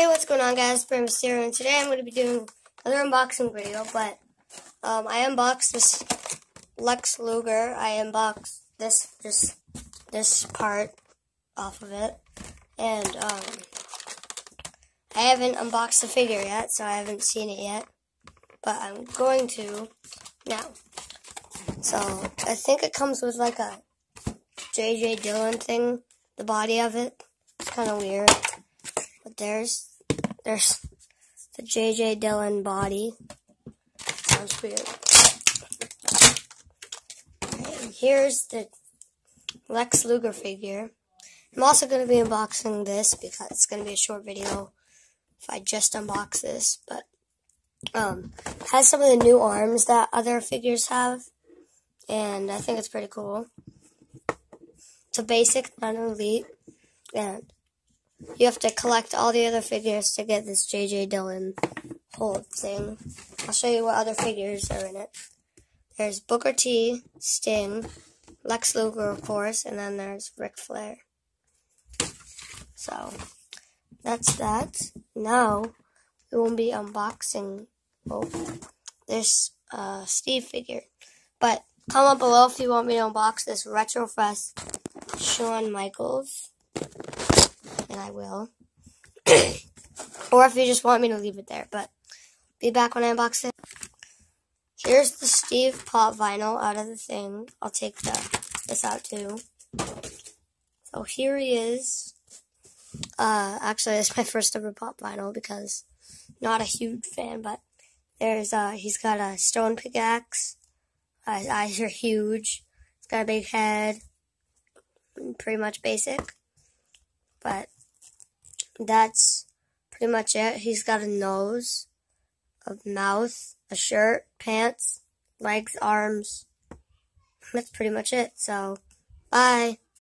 Hey, what's going on guys? Brand Mysterio, and today I'm going to be doing another unboxing video, but um, I unboxed this Lex Luger. I unboxed this, just this part off of it, and um, I haven't unboxed the figure yet, so I haven't seen it yet, but I'm going to now. So, I think it comes with like a J.J. Dillon thing, the body of it. It's kind of weird. But there's, there's the J.J. Dillon body. Sounds weird. And here's the Lex Luger figure. I'm also going to be unboxing this because it's going to be a short video if I just unbox this. But um, has some of the new arms that other figures have and I think it's pretty cool. It's a basic, not an elite, and you have to collect all the other figures to get this J.J. Dillon hold thing. I'll show you what other figures are in it. There's Booker T, Sting, Lex Luger, of course, and then there's Ric Flair. So, that's that. Now, we will be unboxing oh, this uh, Steve figure. But Comment below if you want me to unbox this Retrofest Shawn Michaels. I will. or if you just want me to leave it there. But be back when I unbox it. Here's the Steve Pop vinyl out of the thing. I'll take the, this out too. So here he is. Uh, actually, it's my first ever Pop vinyl because not a huge fan, but there's, uh, he's got a stone pickaxe his eyes are huge. He's got a big head. Pretty much basic. But that's pretty much it. He's got a nose, a mouth, a shirt, pants, legs, arms. That's pretty much it. So, bye.